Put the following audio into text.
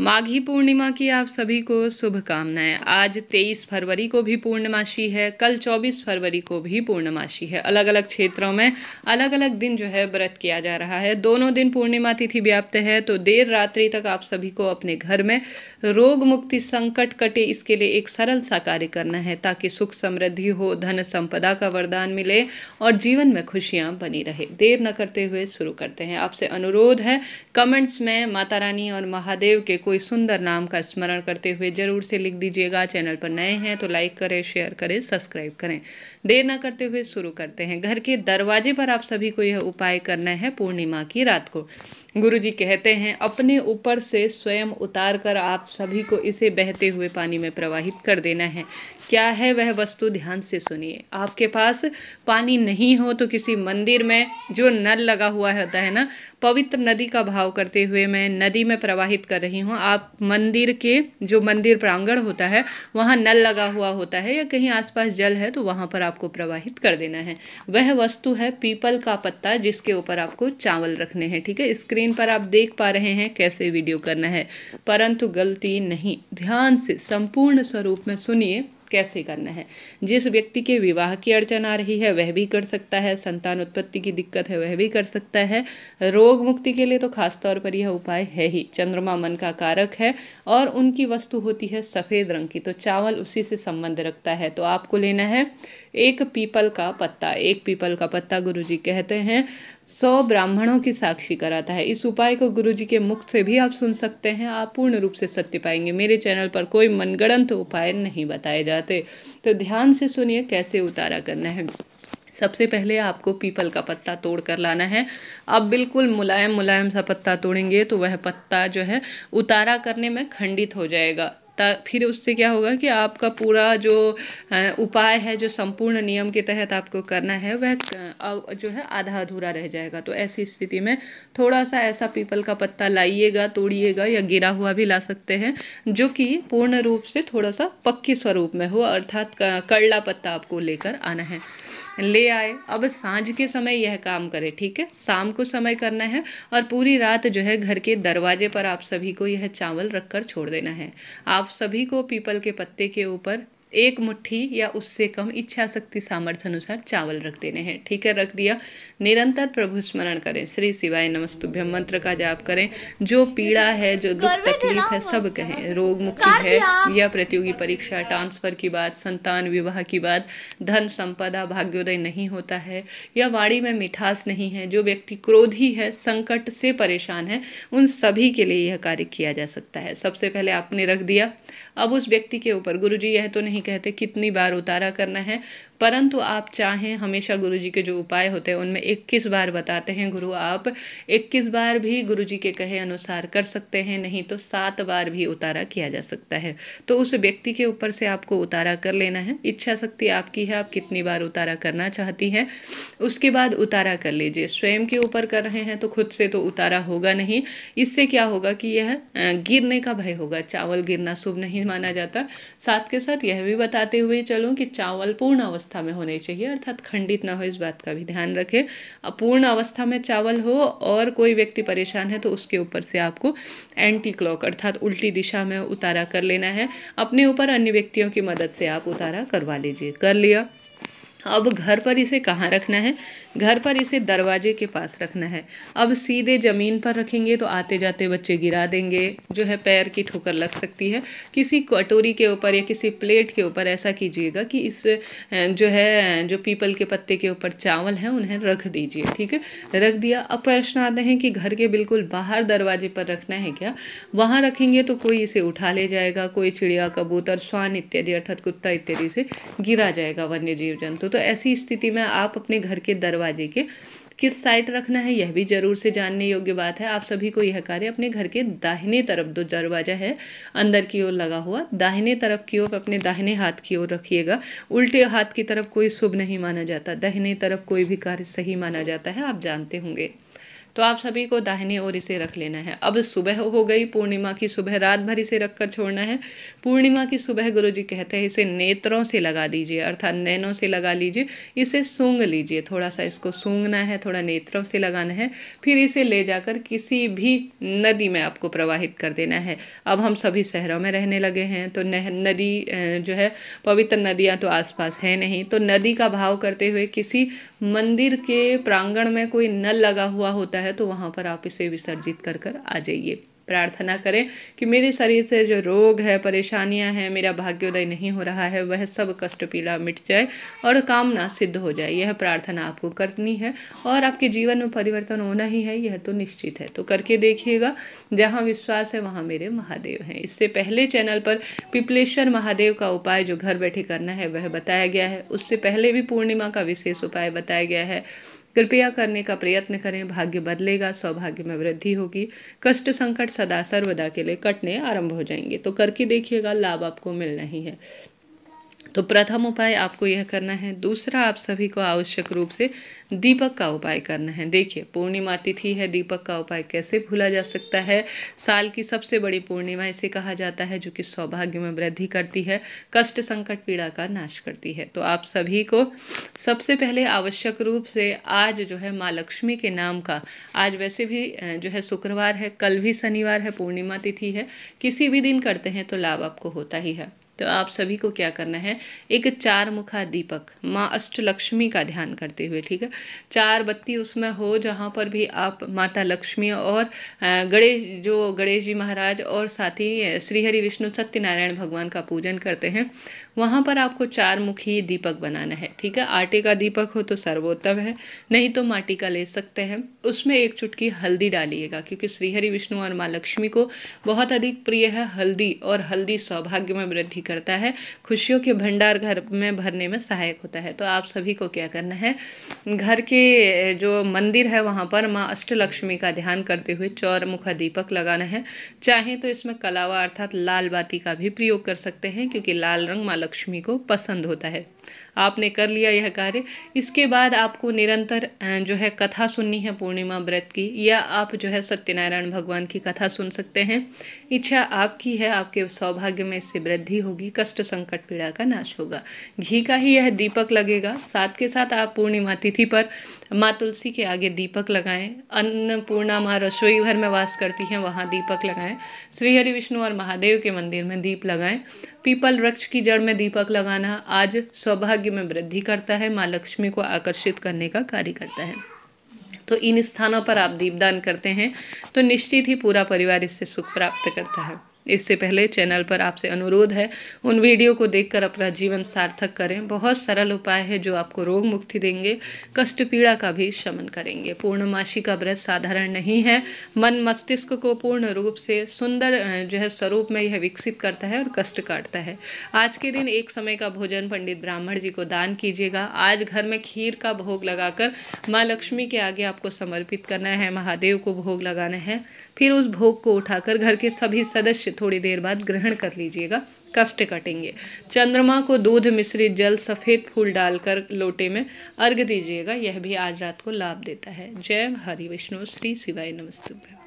माघी पूर्णिमा की आप सभी को शुभकामनाएँ। आज 23 फरवरी को भी पूर्णमासी है, कल 24 फरवरी को भी पूर्णमासी है। अलग अलग क्षेत्रों में अलग अलग दिन जो है व्रत किया जा रहा है। दोनों दिन पूर्णिमा तिथि व्याप्त है तो देर रात्रि तक आप सभी को अपने घर में रोग मुक्ति संकट कटे इसके लिए एक सरल सा कार्य करना है, ताकि सुख समृद्धि हो, धन संपदा का वरदान मिले और जीवन में खुशियाँ बनी रहे। देर न करते हुए शुरू करते हैं। आपसे अनुरोध है, कमेंट्स में माता रानी और महादेव के कोई सुंदर नाम का स्मरण करते हुए ज़रूर से लिख दीजिएगा। चैनल पर नए हैं तो लाइक करें, शेयर करें, सब्सक्राइब करें। देर न करते हुए शुरू करते हैं। घर के दरवाजे पर आप सभी को यह उपाय करना है पूर्णिमा की रात को। गुरु जी कहते हैं, अपने ऊपर से स्वयं उतार कर आप सभी को इसे बहते हुए पानी में प्रवाहित कर देना है। क्या है वह वस्तु? ध्यान से सुनिए। आपके पास पानी नहीं हो तो किसी मंदिर में जो नल लगा हुआ होता है ना पवित्र नदी का भाव करते हुए मैं नदी में प्रवाहित कर रही हूँ। आप मंदिर के जो मंदिर प्रांगण होता है, वहाँ नल लगा हुआ होता है या कहीं आसपास जल है तो वहाँ पर आपको प्रवाहित कर देना है। वह वस्तु है पीपल का पत्ता, जिसके ऊपर आपको चावल रखने हैं, ठीक है? स्क्रीन पर आप देख पा रहे हैं कैसे वीडियो करना है। परंतु गलती नहीं। ध्यान से, संपूर्ण स्वरूप में सुनिए। कैसे करना है? जिस व्यक्ति के विवाह की अड़चन आ रही है, वह भी कर सकता है। संतान उत्पत्ति की दिक्कत है, वह भी कर सकता है। रोग मुक्ति के लिए तो खासतौर पर यह उपाय है ही। चंद्रमा मन का कारक है और उनकी वस्तु होती है सफ़ेद रंग की तो चावल उसी से संबंध रखता है। तो आपको लेना है एक पीपल का पत्ता, एक पीपल का पत्ता गुरुजी कहते हैं। सौ ब्राह्मणों की साक्षी कराता है। इस उपाय को गुरुजी के मुख से भी आप सुन सकते हैं। आप पूर्ण रूप से सत्य पाएँगे। मेरे चैनल पर कोई मनगढ़ंत उपाय नहीं बताए जाते। तो ध्यान से सुनिए कैसे उतारा करना है। सबसे पहले आपको पीपल का पत्ता तोड़ कर लाना है। आप बिल्कुल मुलायम मुलायम सा पत्ता तोड़ेंगे तो वह पत्ता जो है उतारा करने में खंडित हो जाएगा। फिर उससे क्या होगा कि आपका पूरा जो उपाय है, जो संपूर्ण नियम के तहत आपको करना है, वह जो है आधा अधूरा रह जाएगा। तो ऐसी स्थिति में थोड़ा सा ऐसा पीपल का पत्ता लाइएगा, तोड़िएगा या गिरा हुआ भी ला सकते हैं, जो कि पूर्ण रूप से थोड़ा सा पक्के स्वरूप में हो, अर्थात कड़ला पत्ता आपको लेकर आना है। ले आए। अब साँझ के समय यह काम करें, ठीक है? शाम को समय करना है और पूरी रात जो है घर के दरवाजे पर आप सभी को यह चावल रखकर छोड़ देना है। आप सभी को पीपल के पत्ते के ऊपर एक मुट्ठी या उससे कम इच्छा शक्ति सामर्थ्य अनुसार चावल रख देने हैं। ठीक है रख दिया। निरंतर प्रभु स्मरण करें। श्री शिवाय नमस्तुभ्यम मंत्र का जाप करें। जो पीड़ा है जो दुख तकलीफ़ है सब कहें। रोग मुक्ति है या प्रतियोगी परीक्षा ट्रांसफ़र की बात संतान विवाह की बात धन संपदा भाग्योदय नहीं होता है या वाणी में मिठास नहीं है जो व्यक्ति क्रोधी है संकट से परेशान है उन सभी के लिए यह कार्य किया जा सकता है। सबसे पहले आपने रख दिया। अब उस व्यक्ति के ऊपर गुरु जी यह तो नहीं कहते कितनी बार उतारा करना है परंतु आप चाहें, हमेशा गुरु जी के जो उपाय होते हैं, उनमें इक्कीस बार बताते हैं, गुरु, आप इक्कीस बार भी गुरु जी के कहे अनुसार कर सकते हैं, नहीं तो सात बार भी उतारा किया जा सकता है। तो उस व्यक्ति के ऊपर से आपको उतारा कर लेना है। इच्छा शक्ति आपकी है, आप कितनी बार उतारा करना चाहती हैं, उसके बाद उतारा कर लीजिए। स्वयं के ऊपर कर रहे हैं तो खुद से तो उतारा होगा नहीं। इससे क्या होगा कि यह गिरने का भय होगा। चावल गिरना शुभ नहीं माना जाता। साथ के साथ यह भी बताते हुए चलो कि चावल पूर्ण अवस्था अवस्था में होने चाहिए, अर्थात खंडित ना हो इस बात का भी ध्यान रखें। अपूर्ण अवस्था में चावल हो और कोई व्यक्ति परेशान है तो उसके ऊपर से आपको एंटी क्लॉक अर्थात उल्टी दिशा में उतारा कर लेना है। अपने ऊपर अन्य व्यक्तियों की मदद से आप उतारा करवा लीजिए। कर लिया। अब घर पर इसे कहाँ रखना है? घर पर इसे दरवाजे के पास रखना है। अब सीधे ज़मीन पर रखेंगे तो आते जाते बच्चे गिरा देंगे, जो है पैर की ठोकर लग सकती है। किसी कटोरी के ऊपर या किसी प्लेट के ऊपर ऐसा कीजिएगा कि इस जो है, जो पीपल के पत्ते के ऊपर चावल हैं, उन्हें रख दीजिए, ठीक है? रख दिया। अब प्रश्न आते हैं कि घर के बिल्कुल बाहर दरवाजे पर रखना है क्या? वहाँ रखेंगे तो कोई इसे उठा ले जाएगा, कोई चिड़िया, कबूतर स्वान इत्यादि, अर्थात कुत्ता इत्यादि से गिरा जाएगा वन्य जीव जंतु तो ऐसी स्थिति में आप अपने घर के दरवाजे दरवाजे के, किस साइड रखना है, यह भी ज़रूर से जानने योग्य बात है। आप सभी को यह कार्य अपने घर के दाहिने तरफ़ दो दरवाज़ा है, अंदर की ओर लगा हुआ। दाहिने तरफ़ की ओर अपने दाहिने हाथ की ओर रखिएगा। उल्टे हाथ की तरफ़ कोई शुभ नहीं माना जाता, दाहिने तरफ़ कोई भी कार्य सही माना जाता है, आप जानते होंगे। तो आप सभी को दाहिनी ओर इसे रख लेना है। अब सुबह हो गई, पूर्णिमा की सुबह रात भर इसे रख कर छोड़ना है। पूर्णिमा की सुबह गुरु जी कहते हैं, इसे नेत्रों से लगा दीजिए, अर्थात नैनों से लगा लीजिए, इसे सूंघ लीजिए। थोड़ा सा इसको सूंघना है, थोड़ा नेत्रों से लगाना है, फिर इसे ले जाकर किसी भी नदी में आपको प्रवाहित कर देना है। अब हम सभी शहरों में रहने लगे हैं तो नदी जो है, पवित्र नदियाँ तो आसपास है नहीं तो नदी का भाव करते हुए किसी मंदिर के प्रांगण में कोई नल लगा हुआ होता है तो वहाँ पर आप इसे विसर्जित कर कर आ जाइए। प्रार्थना करें कि मेरे शरीर से जो रोग है, परेशानियाँ हैं, मेरा भाग्योदय नहीं हो रहा है, वह सब कष्ट पीड़ा मिट जाए और कामना सिद्ध हो जाए। यह प्रार्थना आपको करनी है और आपके जीवन में परिवर्तन होना ही है, यह तो निश्चित है। तो करके देखिएगा, जहाँ विश्वास है, वहाँ मेरे महादेव हैं। इससे पहले चैनल पर पिपलेश्वर महादेव का उपाय जो घर बैठे करना है, वह बताया गया है। उससे पहले भी पूर्णिमा का विशेष उपाय बताया गया है। कृपया करने का प्रयत्न करें, भाग्य बदलेगा, सौभाग्य में वृद्धि होगी। कष्ट संकट सदा सर्वदा के लिए कटने आरंभ हो जाएँगे। तो करके देखिएगा, लाभ आपको मिलना ही है। तो प्रथम उपाय आपको यह करना है। दूसरा, आप सभी को आवश्यक रूप से दीपक का उपाय करना है। देखिए, पूर्णिमा तिथि है, दीपक का उपाय कैसे भूला जा सकता है? साल की सबसे बड़ी पूर्णिमा इसे कहा जाता है, जो कि सौभाग्य में वृद्धि करती है, कष्ट संकट, पीड़ा का नाश करती है। तो आप सभी को सबसे पहले आवश्यक रूप से आज जो है माँ लक्ष्मी के नाम का, आज वैसे भी जो है शुक्रवार है, कल भी शनिवार है, पूर्णिमा तिथि है, किसी भी दिन करते हैं तो लाभ आपको होता ही है। तो आप सभी को क्या करना है, एक चार मुखा दीपक, माँ अष्टलक्ष्मी का ध्यान करते हुए, ठीक है? चार बत्ती उसमें हो जहाँ पर भी आप माता लक्ष्मी और गणेश, जो गणेश जी महाराज और साथ ही श्रीहरि विष्णु सत्यनारायण भगवान का पूजन करते हैं वहाँ पर आपको चार मुखी दीपक बनाना है, ठीक है? आटे का दीपक हो तो सर्वोत्तम है, नहीं तो माटी का ले सकते हैं। उसमें एक चुटकी हल्दी डालिएगा, क्योंकि श्रीहरि, विष्णु और माँ लक्ष्मी को बहुत अधिक प्रिय है। हल्दी, और हल्दी सौभाग्य में वृद्धि करता है। खुशियों के भंडार घर में भरने में सहायक होता है। तो आप सभी को क्या करना है? घर के जो मंदिर है, वहाँ पर माँ अष्टलक्ष्मी का ध्यान करते हुए चौर मुखा दीपक लगाना है। चाहे तो इसमें कलावा अर्थात लाल बाती का भी प्रयोग कर सकते हैं, क्योंकि लाल रंग माँ लक्ष्मी को पसंद होता है। आपने कर लिया यह कार्य। इसके बाद आपको निरंतर जो है कथा सुननी है पूर्णिमा व्रत की, या आप जो है सत्यनारायण भगवान की कथा सुन सकते हैं। इच्छा आपकी है, आपके सौभाग्य में इससे वृद्धि होगी, कष्ट संकट पीड़ा का नाश होगा। घी का ही यह दीपक लगेगा। साथ के साथ आप पूर्णिमा तिथि पर माँ तुलसी के आगे दीपक लगाएँ। अन्नपूर्णा माँ रसोई घर में वास करती हैं, वहाँ दीपक लगाएँ। श्रीहरि विष्णु और महादेव के मंदिर में दीप लगाएँ। पीपल वृक्ष की जड़ में दीपक लगाना। आज सौभाग्य में वृद्धि करता है, माँ लक्ष्मी को आकर्षित करने का कार्य करता है। तो इन स्थानों पर आप दीपदान करते हैं तो निश्चित ही पूरा परिवार इससे सुख प्राप्त करता है। इससे पहले चैनल पर आपसे अनुरोध है, उन वीडियो को देखकर अपना जीवन सार्थक करें। बहुत सरल उपाय है जो आपको रोग मुक्ति देंगे, कष्ट पीड़ा का भी शमन करेंगे। पूर्णमासी का व्रत साधारण नहीं है, मन मस्तिष्क को पूर्ण रूप से सुंदर जो है स्वरूप में यह विकसित करता है और कष्ट काटता है। आज के दिन एक समय का भोजन पंडित ब्राह्मण जी को दान कीजिएगा। आज घर में खीर का भोग लगाकर माँ लक्ष्मी के आगे आपको समर्पित करना है, महादेव को भोग लगाना है। फिर उस भोग को उठाकर घर के सभी सदस्य थोड़ी देर बाद ग्रहण कर लीजिएगा। कष्ट कटेंगे। चंद्रमा को दूध मिश्रित जल सफ़ेद फूल डालकर लोटे में अर्घ दीजिएगा। यह भी आज रात को लाभ देता है। जय हरि विष्णु। श्री शिवाय नमस्ते